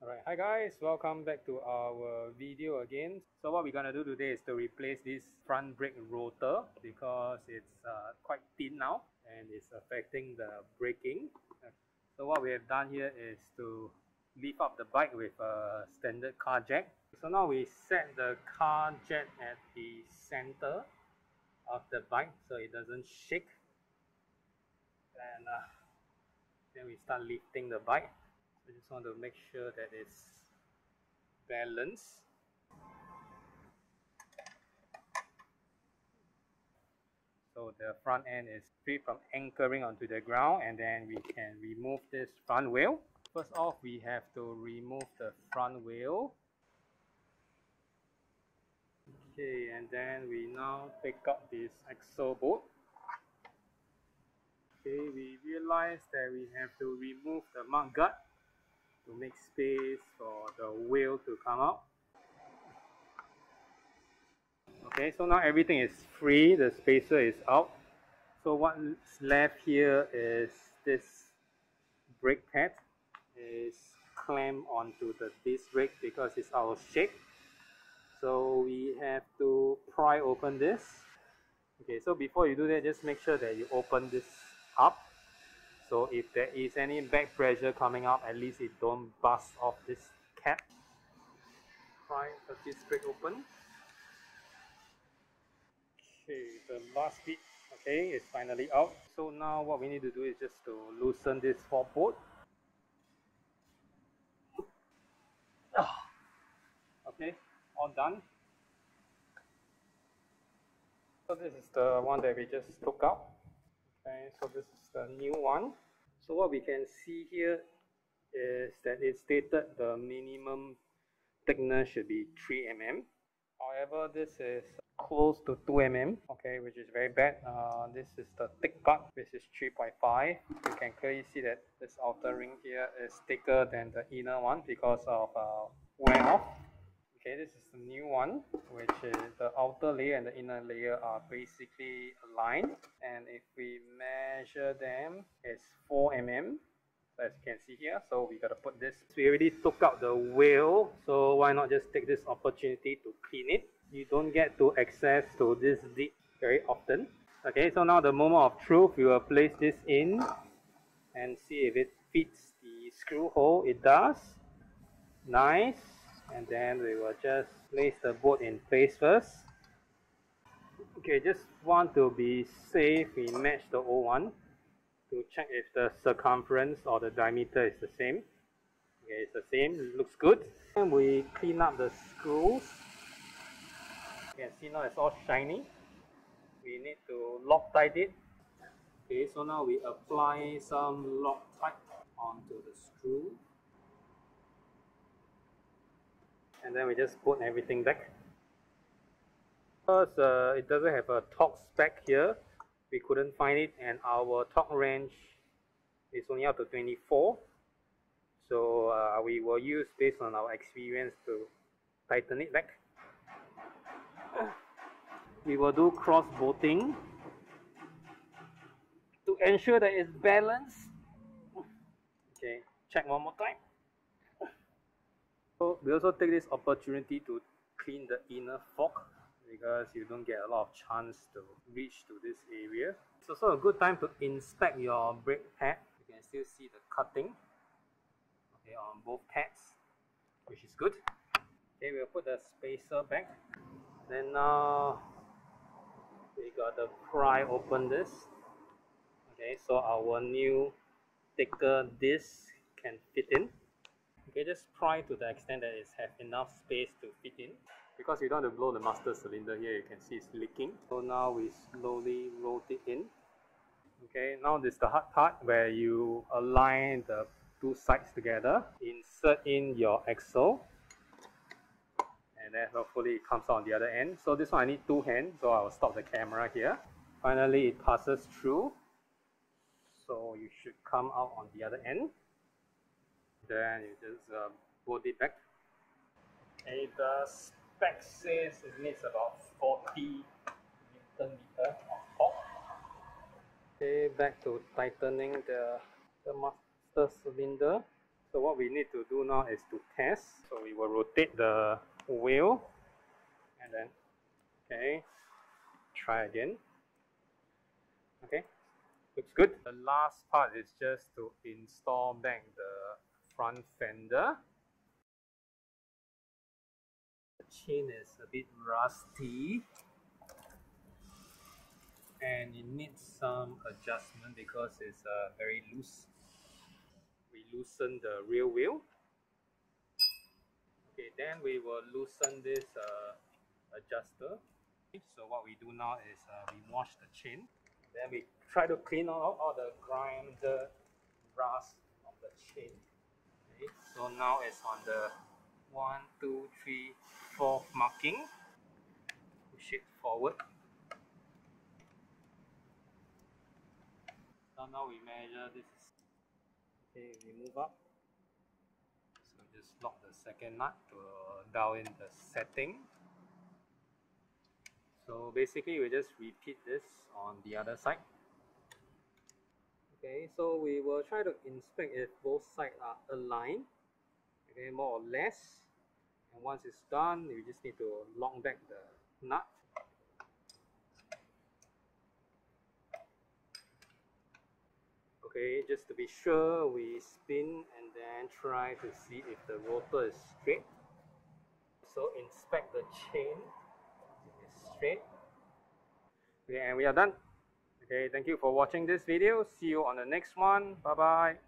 Alright, hi guys, welcome back to our video again. So what we're gonna do today is to replace this front brake rotor because it's uh, quite thin now and it's affecting the braking. So what we have done here is to lift up the bike with a standard car jack. So now we set the car jack at the center of the bike so it doesn't shake and uh, then we start lifting the bike I just want to make sure that it's balanced. So the front end is free from anchoring onto the ground and then we can remove this front wheel. First off we have to remove the front wheel. Okay and then we now take up this axle bolt okay we realize that we have to remove the mud guard to make space for the wheel to come out. Okay so now everything is free. The spacer is out. So what's left here is this brake pad. Is clamped onto the disc brake because it's out of shape. So we have to pry open this. Okay so before you do that just make sure that you open this up so if there is any back pressure coming up at least it don't bust off this cap. Pry the disc brake open. Okay the last bit okay is finally out. So now what we need to do is just to loosen this fork bolt. Ah, okay all done. So this is the one that we just took out okay so this is the new one. So what we can see here is that it stated the minimum thickness should be 3 mm however this is close to 2 mm okay which is very bad. Uh, this is the thick part which is 3.5 you can clearly see that this outer ring here is thicker than the inner one because of uh, wear off okay this is the new one which is the outer layer and the inner layer are basically aligned. And if we measure them it's 4 mm as you can see here. So we got to put this. We already took out the wheel so why not just take this opportunity to clean it? You don't get to access to this dip very often. Okay so now the moment of truth we will place this in and see if it fits the screw hole. It does. Nice and then we will just place the bolt in place first. Okay just want to be safe. We match the old one to check if the circumference or the diameter is the same. Okay it's the same. It looks good. And we clean up the screws. You can see now it's all shiny. We need to loctite it. Okay so now we apply some loctite onto the screw and then we just put everything back. Because uh, it doesn't have a torque spec here we couldn't find it and our torque range is only up to 24 so uh, we will use based on our experience to tighten it back. We will do cross bolting to ensure that it's balanced. Okay check one more time so we also take this opportunity to clean the inner fork because you don't get a lot of chance to reach to this area. It's also a good time to inspect your brake pad. You can still see the cutting okay, on both pads, which is good. Okay, we'll put the spacer back. Then now we got to pry open this. Okay, so our new thicker disc can fit in. Okay, just pry to the extent that it has enough space to fit in. Because you don't want to blow the master cylinder here you can see it's leaking. So now we slowly roll it in. Okay now this is the hard part where you align the two sides together. Insert in your axle. And then hopefully it comes out on the other end. So this one I need two hands so I will stop the camera here. Finally it passes through. So you should come out on the other end then you just uh, put it back okay the spec says it needs about 40 newton meter of torque. Okay, back to tightening the, the master cylinder. So So what we need to do now is to test. So we will rotate the wheel and then, okay, try again. Okay, looks good. The last part is just to install back the front fender. The chain is a bit rusty and it needs some adjustment because it's uh, very loose. We loosen the rear wheel. Okay, then we will loosen this uh, adjuster. So what we do now is uh, we wash the chain. Then we try to clean out all the grime, the rust of the chain. Okay, so now it's on the one, two, three, fourth marking. Push it forward. So now we measure this. Okay, we move up. So just lock the second nut to uh, dial in the setting. So basically we just repeat this on the other side. Okay, so we will try to inspect if both sides are aligned. Okay, more or less. And once it's done, you just need to lock back the nut. Okay just to be sure we spin and then try to see if the rotor is straight. So inspect the chain. It's straight. Okay and we are done okay thank you for watching this video. See you on the next one. Bye bye